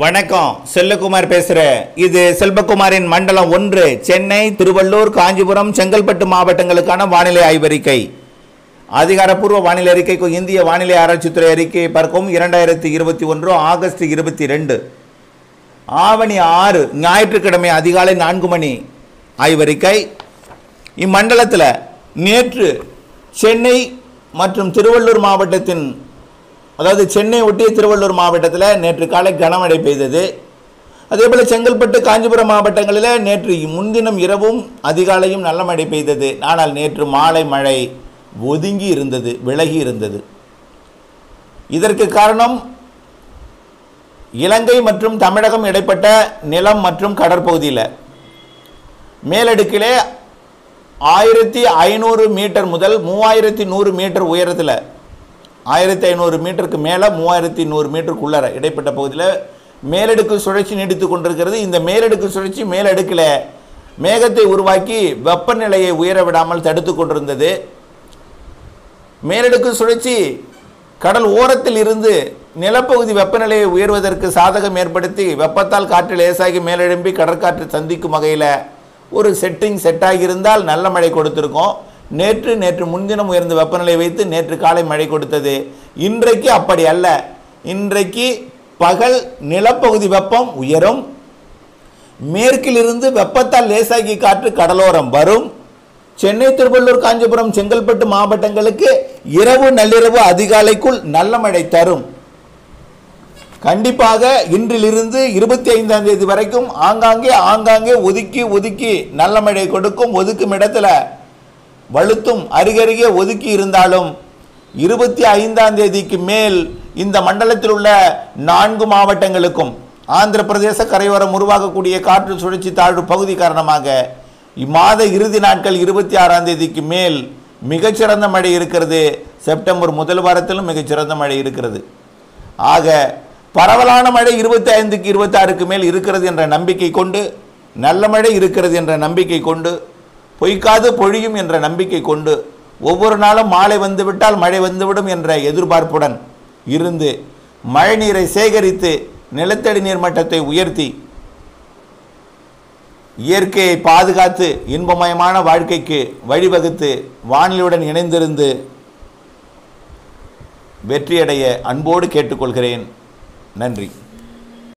வணக்கம் செல்லகுமார் பேசுகிறேன் இது செல்வகுமாரின் மண்டலம் ஒன்று சென்னை திருவள்ளூர் காஞ்சிபுரம் செங்கல்பட்டு மாவட்டங்களுக்கான வானிலை ஆய்வறிக்கை. அதிகாரப்பூர்வ வானிலை அறிக்கைக்கும் இந்திய வானிலை ஆராய்ச்சித்துறை அறிக்கையை பார்க்கவும் இரண்டாயிரத்தி இருபத்தி ஒன்று ஆகஸ்ட் இருபத்தி ரெண்டு. ஆவணி ஆறு ஞாயிற்றுக்கிழமை அதிகாலை நான்கு மணி ஆய்வறிக்கை. இம்மண்டலத்தில் நேற்று சென்னை மற்றும் திருவள்ளூர் மாவட்டத்தின் அதாவது சென்னை ஒட்டிய திருவள்ளூர் மாவட்டத்தில் நேற்று காலை கனமழை பெய்தது. அதேபோல் செங்கல்பட்டு காஞ்சிபுரம் மாவட்டங்களில் நேற்று முன்தினம் இரவும் அதிகாலையும் நல்ல மழை பெய்தது. ஆனால் நேற்று மாலை மழை ஒதுங்கி இருந்தது விலகி இருந்தது. இதற்கு காரணம் இலங்கை மற்றும் தமிழகம் இடைப்பட்ட நிலம் மற்றும் கடற்பகுதியில். மேலடுக்கிலே ஆயிரத்தி ஐநூறு மீட்டர் முதல் மூவாயிரத்தி நூறு மீட்டர் உயரத்தில் ஆயிரத்தி ஐநூறு மீட்டருக்கு மேலே மூவாயிரத்தி நூறு மீட்டருக்குள்ளார இடைப்பட்ட பகுதியில் மேலடுக்கு சுழற்சி நீடித்து கொண்டிருக்கிறது. இந்த மேலடுக்கு சுழற்சி மேலடுக்கில் மேகத்தை உருவாக்கி வெப்பநிலையை உயர விடாமல் தடுத்து கொண்டிருந்தது. மேலடுக்கு சுழற்சி கடல் ஓரத்தில் இருந்து நிலப்பகுதி வெப்பநிலையை உயர்வதற்கு சாதகம் ஏற்படுத்தி வெப்பத்தால் காற்று லேசாகி மேலெழும்பி கடற்காற்று சந்திக்கும் வகையில் ஒரு செட்டிங் செட்டாகியிருந்தால் நல்ல மழை கொடுத்துருக்கோம். நேற்று நேற்று முன்தினம் உயர்ந்த வெப்பநிலை வைத்து நேற்று காலை மழை கொடுத்தது. இன்றைக்கு அப்படி அல்ல. இன்றைக்கு பகல் நிலப்பகுதி வெப்பம் உயரும். மேற்கிலிருந்து வெப்பத்தால் லேசாகி காற்று கடலோரம் வரும். சென்னை திருவள்ளூர் காஞ்சிபுரம் செங்கல்பட்டு மாவட்டங்களுக்கு இரவு நள்ளிரவு அதிகாலைக்குள் நல்ல மழை தரும். கண்டிப்பாக இன்றிலிருந்து இருபத்தி ஐந்தாம் தேதி வரைக்கும் ஆங்காங்கே ஆங்காங்கே ஒதுக்கி ஒதுக்கி நல்ல மழை கொடுக்கும். ஒதுக்கும் இடத்துல வலுத்தும் அருகருகே ஒதுக்கி இருந்தாலும் இருபத்தி ஐந்தாம் தேதிக்கு மேல் இந்த மண்டலத்தில் உள்ள நான்கு மாவட்டங்களுக்கும் ஆந்திர பிரதேச கரையோரம் உருவாகக்கூடிய காற்று சுழற்சி தாழ்வு பகுதி காரணமாக இம்மாத இறுதி நாட்கள் இருபத்தி ஆறாம் தேதிக்கு மேல் மிகச்சிறந்த மழை இருக்கிறது. செப்டம்பர் முதல் வாரத்திலும் மிகச்சிறந்த மழை இருக்கிறது. ஆக பரவலான மழை இருபத்தி ஐந்துக்கு இருபத்தாறுக்கு மேல் இருக்கிறது என்ற நம்பிக்கை கொண்டு நல்ல மழை இருக்கிறது என்ற நம்பிக்கை கொண்டு பொய்க்காது பொழியும் என்ற நம்பிக்கை கொண்டு ஒவ்வொரு நாளும் மாலை வந்துவிட்டால் மழை வந்துவிடும் என்ற எதிர்பார்ப்புடன் இருந்து மழை நீரை சேகரித்து நிலத்தடி நீர் மட்டத்தை உயர்த்தி இயற்கையை பாதுகாத்து இன்பமயமான வாழ்க்கைக்கு வழிவகுத்து வானிலையுடன் இணைந்திருந்து வெற்றியடைய அன்போடு கேட்டுக்கொள்கிறேன். நன்றி.